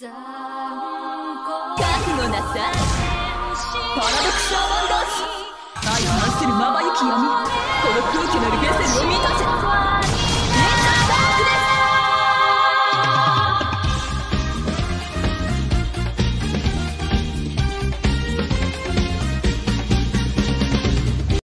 覚悟なさいパラドクシャーワンダース相反するまばゆき闇。この空気なるゲセ